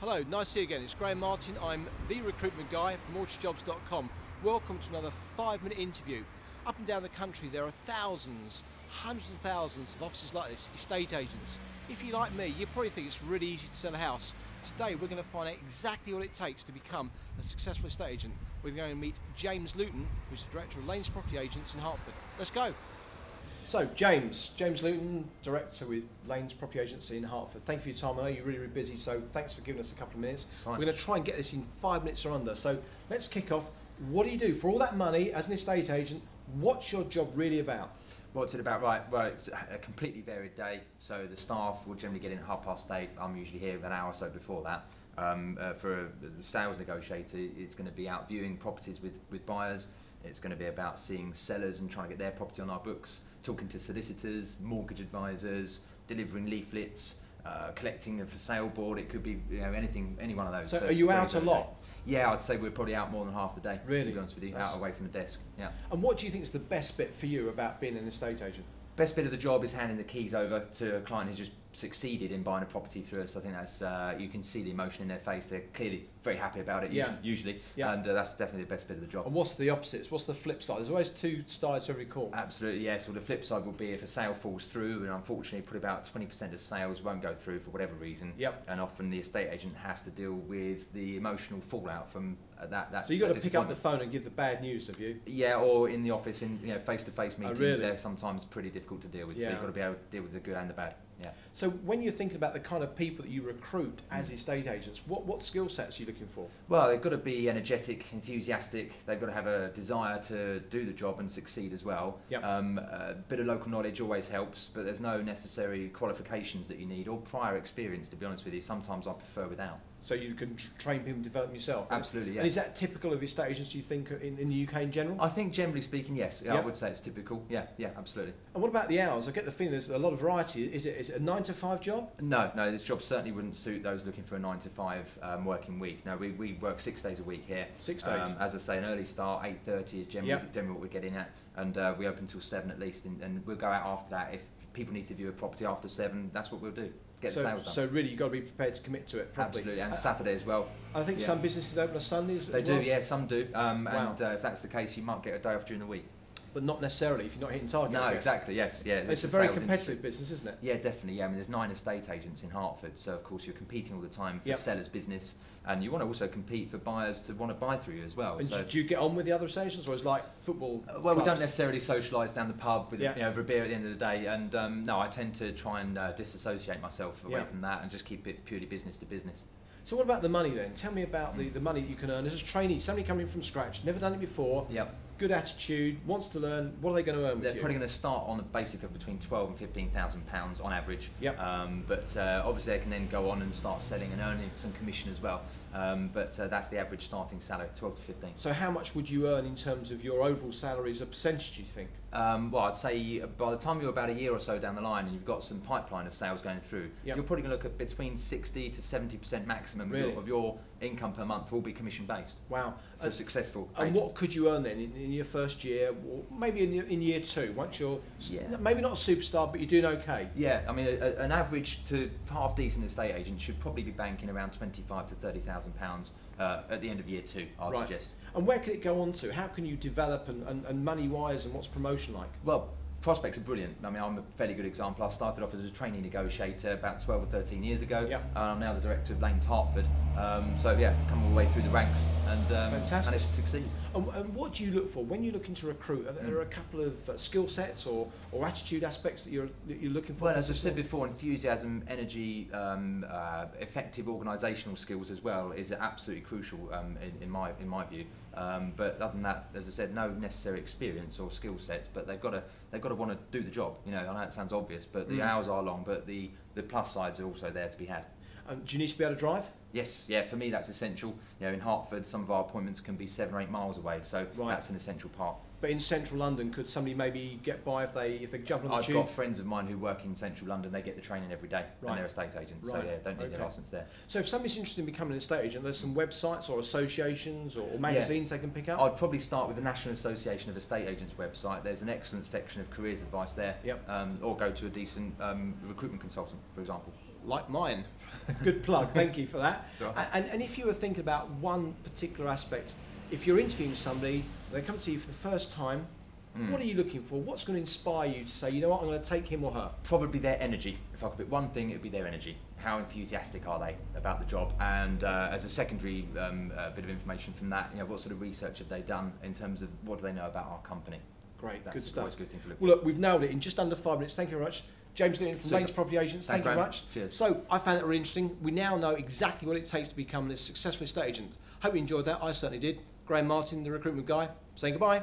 Hello, nice to see you again. It's Graham Martin. I'm the recruitment guy from orchardjobs.com. Welcome to another five minute interview. Up and down the country, there are thousands, hundreds of thousands of offices like this, estate agents. If you're like me, you probably think it's really easy to sell a house. Today, we're going to find out exactly what it takes to become a successful estate agent. We're going to meet James Luton, who's the director of Lanes Property Agents in Hertford. Let's go. So, James, James Luton, director with Lanes Property Agency in Hertford. Thank you for your time. I know you're really, really busy, so thanks for giving us a couple of minutes. We're going to try and get this in five minutes or under. So, let's kick off. What do you do for all that money as an estate agent? What's your job really about? What's it about? Right, well, it's a completely varied day. So the staff will generally get in at half past eight. I'm usually here an hour or so before that. Um, uh, for a sales negotiator, it's going to be out viewing properties with, with buyers. It's going to be about seeing sellers and trying to get their property on our books, talking to solicitors, mortgage advisors, delivering leaflets, uh, collecting a for sale board. It could be you know anything, any one of those. So are you out a lot? day. Yeah, I'd say we're probably out more than half the day. Really? To be honest with you, That's- out away from the desk. Yeah. And what do you think is the best bit for you about being an estate agent? Best bit of the job is handing the keys over to a client who's just succeeded in buying a property through us. I think that's uh, you can see the emotion in their face. They're clearly very happy about it. Yeah. Usually, usually. Yeah. and uh, that's definitely the best bit of the job. And what's the opposites? What's the flip side? There's always two sides to every coin. Absolutely, yes. Well, the flip side will be if a sale falls through, and unfortunately, probably about 20% of sales won't go through for whatever reason. Yep. And often the estate agent has to deal with the emotional fallout from uh, that. that So you've got to pick up the phone and give the bad news, have you? Yeah, or in the office, in you know, face-to-face meetings, Oh, really? they're sometimes pretty difficult to deal with. Yeah. So you've got to be able to deal with the good and the bad. Yeah. So when you're thinking about the kind of people that you recruit as estate agents, what, what skill sets are you looking for? Well, they've got to be energetic, enthusiastic. They've got to have a desire to do the job and succeed as well. Yep. Um, a bit of local knowledge always helps, but there's no necessary qualifications that you need or prior experience. To be honest with you, sometimes I prefer without. So you can train people and develop them yourself? Absolutely, yeah. And is that typical of estate agents, do you think, in, in the UK in general? I think generally speaking, yes. Yeah, Yep. I would say it's typical. Yeah, yeah, absolutely. And what about the hours? I get the feeling there's a lot of variety. Is it, is it a nine to five job? No, no, this job certainly wouldn't suit those looking for a nine to five um, working week. No, we, we work six days a week here. Six days. Um, as I say, an early start, eight thirty is generally, Yep. generally what we're getting at, and uh, we open till seven at least, and, and we'll go out after that. If people need to view a property after seven, that's what we'll do. Get so, the sales done. so really you've got to be prepared to commit to it properly. Absolutely, and Uh, Saturday as well. I think Yeah. some businesses open on Sundays They do, well, yeah, some do. Um, Wow. And uh, if that's the case, you might get a day off during the week. But not necessarily if you're not hitting target. no, exactly. Yes, yeah. It's a very competitive industry. business, isn't it? Yeah, definitely. Yeah, I mean, there's nine estate agents in Hertford, so of course you're competing all the time for Yep. sellers' business, and you want to also compete for buyers to want to buy through you as well. And so, do you get on with the other agents, or is like football? Uh, well, we don't necessarily socialise down the pub with you know, over a beer at the end of the day, and um, no, I tend to try and uh, disassociate myself away from that and just keep it purely business to business. So what about the money then? Tell me about the, the money you can earn as a trainee, somebody coming from scratch, never done it before, Yep. Good attitude, wants to learn. What are they going to earn They're probably going to start on a basic of between twelve and fifteen thousand pounds on average. Yep. Um, but uh, obviously they can then go on and start selling and earning some commission as well. Um, but uh, that's the average starting salary, twelve to fifteen. so how much would you earn in terms of your overall salary as a percentage? Do you think? Um, well, I'd say by the time you're about a year or so down the line and you've got some pipeline of sales going through, Yep. you're probably going to look at between 60 to 70% maximum of Really? your- of your income per month will be commission based Wow. for And, successful and agent. what could you earn then in, in your first year, or maybe in, your, in year two, once you're Yeah. maybe not a superstar, but you're doing okay? Yeah, I mean, a, a- an average to half decent estate agent should probably be banking around 25 to 30,000 pounds uh, at the end of year two, I'd right. suggest. And where can it go on to? How can you develop and, and, and money wise, and what's promotion like? Well, prospects are brilliant. I mean, I'm a fairly good example. I started off as a trainee negotiator about 12 or 13 years ago. Yeah. And I'm now the director of Lanes Hertford. Um, so, yeah, come all the way through the ranks and um, managed to succeed. And, and what do you look for when you're looking to recruit? Are there a couple of uh, skill sets or, or attitude aspects that you're that you're looking for? Well, as I said before, enthusiasm, energy, um, uh, effective organisational skills as well is absolutely crucial um, in, in my in my view. Um, but other than that, as I said, no necessary experience or skill sets, but they've got to they've got to want to do the job. You know, I know it sounds obvious, but the Mm. hours are long, but the the plus sides are also there to be had. Um, do you need to be able to drive? Yes, yeah, for me that's essential. You know, in Hertford, some of our appointments can be seven or eight miles away, so Right. that's an essential part. But in central London, could somebody maybe get by if they if they jump on the I've tube? got friends of mine who work in central London. They get the training every day, Right. and they're estate agents, Right. so yeah, don't need Okay. a license there. So if somebody's interested in becoming an estate agent, there's some websites or associations or, or magazines they can pick up. I'd probably start with the National Association of Estate Agents website. There's an excellent section of careers advice there. Yep. Um, or go to a decent um, recruitment consultant, for example. Like mine. Good plug. Thank you for that. And, and if you were thinking about one particular aspect, if you're interviewing somebody, they come to you for the first time, Mm. what are you looking for? What's going to inspire you to say, you know what, I'm going to take him or her? Probably their energy. If I could pick one thing, it would be their energy. How enthusiastic are they about the job? And uh, as a secondary um, uh, bit of information from that, you know, what sort of research have they done in terms of what do they know about our company? Great, That's good stuff. always a good thing to look Well, look, we've nailed it in just under five minutes. Thank you very much. James Luton from. Lanes Property Agents, thank Thank you very much. Cheers. So, I found that really interesting. We now know exactly what it takes to become this successful estate agent. Hope you enjoyed that. I certainly did. Graham Martin, the recruitment guy, saying goodbye.